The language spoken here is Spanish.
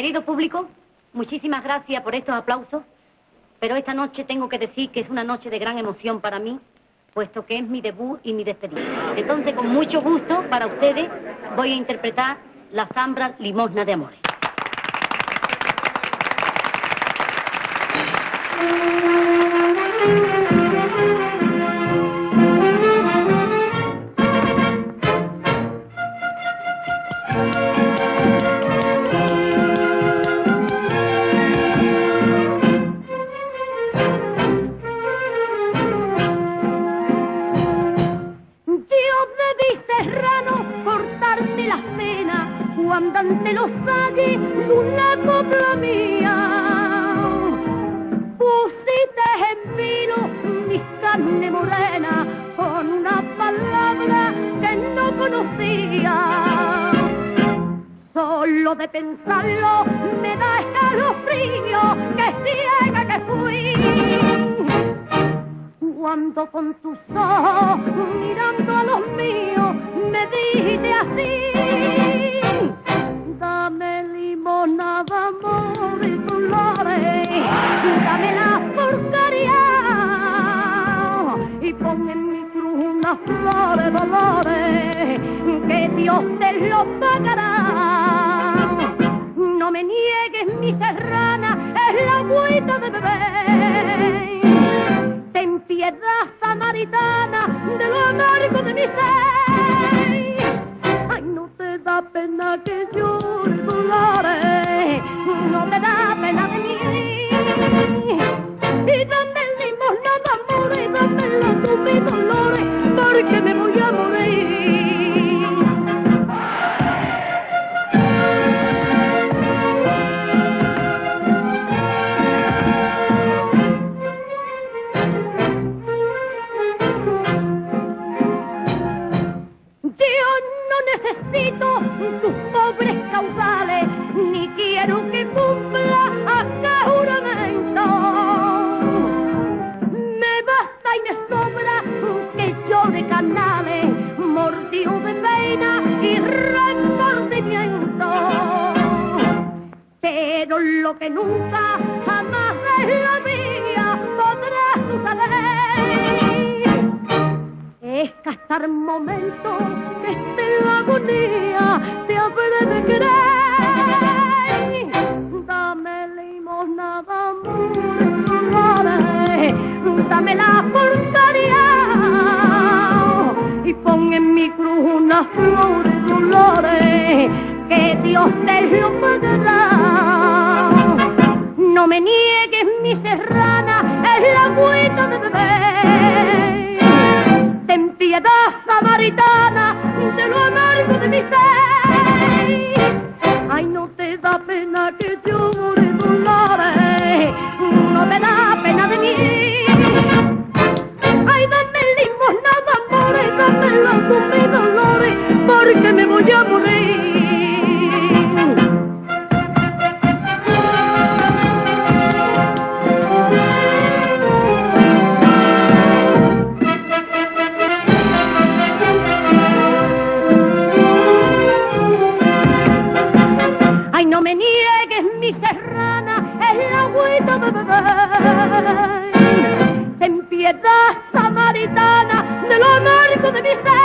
Querido público, muchísimas gracias por estos aplausos, pero esta noche tengo que decir que es una noche de gran emoción para mí, puesto que es mi debut y mi despedida. Entonces, con mucho gusto para ustedes, voy a interpretar la zambra Limosna de Amores. Ante los valles de una copla mía pusiste en vino mi carne morena con una palabra que no conocía. Solo de pensarlo me da escalofrío, que ciega que fui cuando con tus ojos mirando a los míos me dijiste así Dios te lo pagará no me niegues mi serrana es la agüita de bebé ten piedad samaritana de lo amargo de mi ser. Necesito tus pobres caudales, ni quiero que cumpla acá juramento. Me basta y me sobra que llore canales, mordido de pena y remordimiento. Pero lo que nunca, jamás en la vida podrás saber es gastar momentos en la flores, dolores, que Dios te lo pagará. No me niegues mi serrana, es la agüita de bebé ten piedad samaritana de lo amargo de mi ser. Ay, no te da pena que llore me. Ay, no me niegues mi serrana, es la agüita de bebé. Ten piedad samaritana de lo amargo de mi ser.